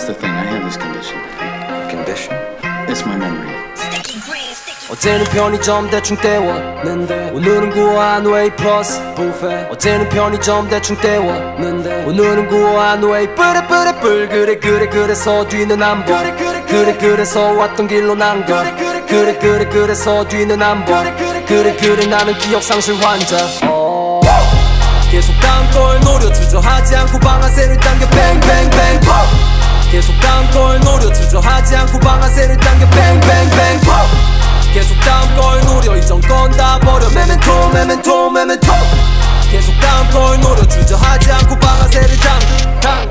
That's the thing. I have this condition. Condition? It's my memory. 어제는 편의점 대충 때웠는데 오늘은 구한 웨이 플러스 부페 어제는 편의점 대충 때웠는데 오늘은 구한 웨이 뿌르뿌르뿌 그래 그래 그래서 뒤는 안보 그래 그래 그래 그래서 왔던 길로 난가 그래 그래 그래. 그래서 뒤는 안보 그래 그래 그래. 나는 기억상실 환자. 어. 계속 다음 걸 노려 주저하지 않고 방아쇠를 당겨. bang bang bang 계속 다음 걸 노려 주저하지 않고 방아쇠를 당겨 bang bang bang 계속 다음 걸 노려 이전 건 다 버려 memento memento memento. 계속 다음 걸 노려 주저하지 않고 방아쇠를 당당.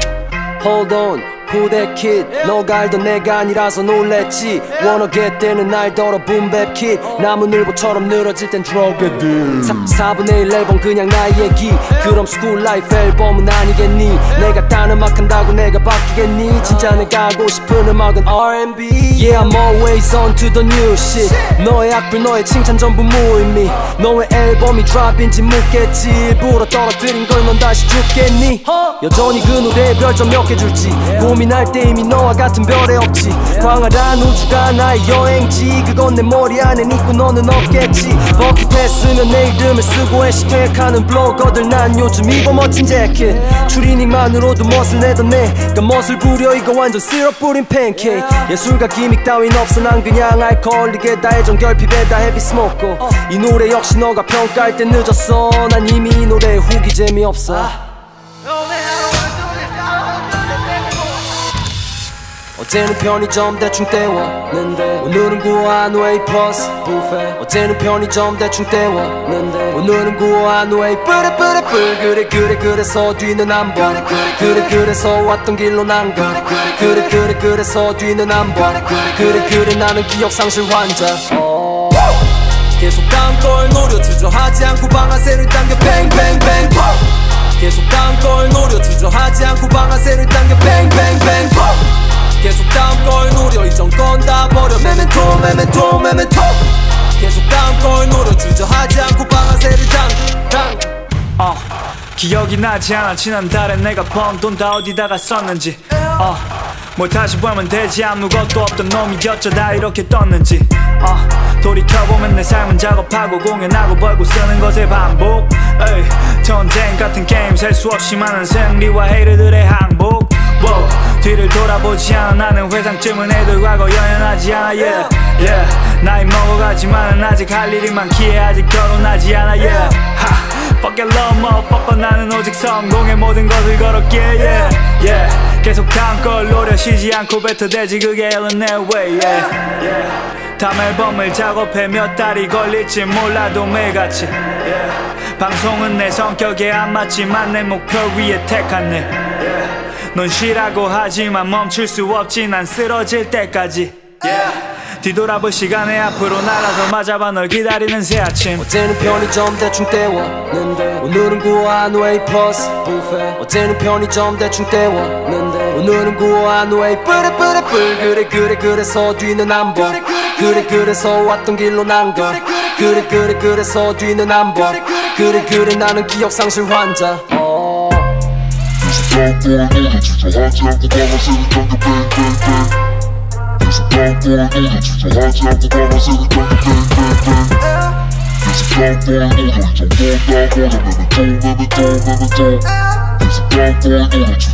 Hold on that kid 너가 알던 내가 아니라서 놀랬지. Wanna get 때는 날더러 boom bap kid. 나무늘보처럼 늘어질 땐 drug addict 4분의 1 앨범 그냥 나의 얘기. 그럼 school life 앨범은 아니겠니? 내가 딴 음악 한다고 내가 바뀌겠니? 진짜 내가 하고 싶은 음악은 R&B. Yeah I'm always on to the new shit. 너의 악플 너의 칭찬 전부 무의미. 너의 앨범이 드랍인지 묻겠지. 일부러 떨어뜨린 걸 넌 다시 죽겠니? 여전히 그 노래에 별점 몇 개 줄지 할 때 이미 너와 같은 별에 없지. 광활한 우주가 나의 여행지. 그건 내 머리 안에 있고 너는 없겠지. 버킷했으면 내 이름을 쓰고 해시태그하는 블로거들. 난 요즘 입어 멋진 재킷. 추리닝만으로도 멋을 내던 내가 멋을 부려. 이거 완전 시럽 뿌린 팬케이크 예술가 기믹 따윈 없어. 난 그냥 알코올리게 다 애정 결핍에 다 헤비 스모고 이 노래 역시 너가 평가할 땐 늦었어. 난 이미 이 노래에 후기 재미없어 어제는 편의점 대충 때웠는데 오늘은 구한 웨이 플러스 부페. 어제는 편의점 대충 때웠는데 오늘은 구한 웨이 뿌르뿌르뿌 그래 그래 그래서 뒤는 안보 그래 그래 그래서 왔던 길로 난가. 그래 그래 그래서 뒤는 안보 그래 그래 나는 기억상실 환자. 어. 계속 다음 걸 노려 주저하지 않고 방아쇠를 당겨. 뱅뱅뱅 계속 다음 걸 노려 주저하지 않고 방아쇠를 당겨. 다음 건다 버려. 메멘토 메멘토 메멘토. 계속 다음 걸 노려. 주저하지 않고 방아쇠를 당당 어, 기억이 나지 않아. 지난달에 내가 번 돈 다 어디다가 썼는지. 어, 뭐 다시 보면 되지. 아무것도 없던 놈이 어쩌다 이렇게 떴는지. 어, 돌이켜보면 내 삶은 작업하고 공연하고 벌고 쓰는 것의 반복. 에이, 전쟁 같은 게임 셀 수 없이 많은 승리와 헤이르들의 항복. Wow, 뒤를 돌아보지 않아 나는 회상쯤은 애들 과거 연연하지 않아 yeah, yeah. 나이 먹어가지만은 아직 할 일이 많기에 아직 결혼하지 않아 yeah. 하. Fuck it love motherfucker 나는 오직 성공의 모든 것을 걸었기에 yeah, yeah. 계속 다음 걸 노려 쉬지 않고 뱉어대지 그게 내 way yeah, yeah. 다음 앨범을 작업해 몇 달이 걸릴지 몰라도 매일같이 yeah. 방송은 내 성격에 안 맞지만 내 목표 위에 택한 일. 넌 쉬라고 하지만 멈출 수 없지. 난 쓰러질 때까지. Yeah. 뒤돌아볼 시간에 앞으로 날아서 맞아봐 널 기다리는 새 아침. 어제는 편의점 대충 때웠는데 오늘은 구한 웨이 플러스 부페. 어제는 편의점 대충 때웠는데 오늘은 구한 웨이 뿌르뿌르뿌 그래 그래 그래서 뒤는 안보 그래 그래서 왔던 길로 난가 그래 그래 그래서 뒤는 안보 그래 그래 나는 기억상실 환자 어. 다음 걸 노려 주저하지 않고 방아쇠를 당겨 뱅뱅뱅 계속 다음 걸 노려 주저하지 않고 방아쇠를 당겨 뱅뱅뱅 계속 다음 걸 노려 이전 건다 버려 메멘토 메멘토 메멘토 계속 다음 걸 노려 주